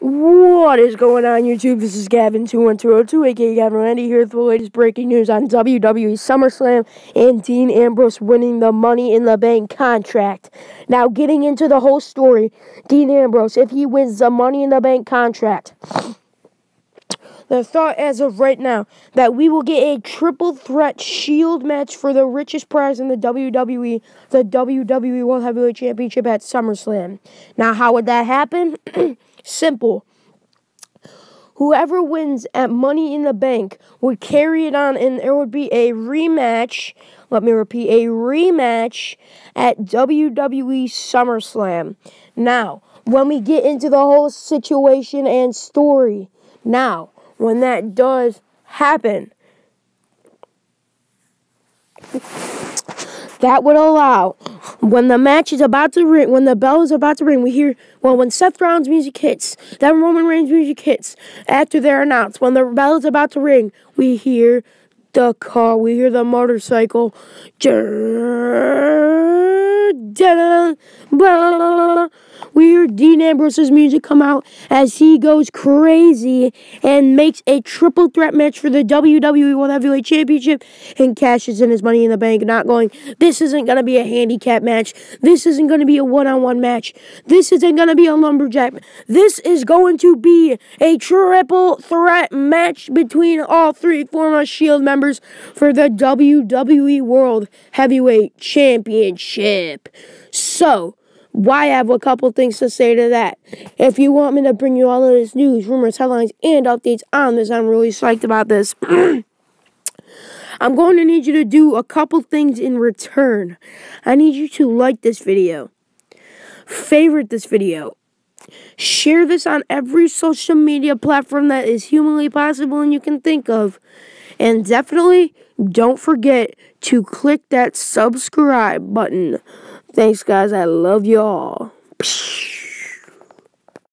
What is going on YouTube? This is Gavin21202, aka Gavin Randy oh here with the latest breaking news on WWE SummerSlam and Dean Ambrose winning the Money in the Bank contract. Now, getting into the whole story, Dean Ambrose, if he wins the Money in the Bank contract, the thought as of right now that we will get a triple threat shield match for the richest prize in the WWE, the WWE World Heavyweight Championship at SummerSlam. Now, how would that happen? Simple. Whoever wins at Money in the Bank would carry it on, and there would be a rematch. Let me repeat a rematch at WWE SummerSlam. Now, when we get into the whole situation and story, now, when that does happen, that would allow when the match is about to ring, when the bell is about to ring, we hear, well, when Seth Rollins' music hits, then Roman Reigns' music hits, after they're announced, when the bell is about to ring, we hear the car, we hear the motorcycle, we hear Dean Ambrose's music come out as he goes crazy and makes a triple threat match for the WWE World Heavyweight Championship and cashes in his money in the bank, not going, this isn't going to be a handicap match. This isn't going to be a one on one match. This isn't going to be a lumberjack. This is going to be a triple threat match between all three former Shield members for the WWE World Heavyweight Championship. So, why I have a couple things to say to that. If you want me to bring you all of this news, rumors, headlines, and updates on this, I'm really psyched about this. I'm going to need you to do a couple things in return. I need you to like this video, favorite this video, share this on every social media platform that is humanly possible and you can think of. And definitely don't forget to click that subscribe button. Thanks, guys. I love y'all.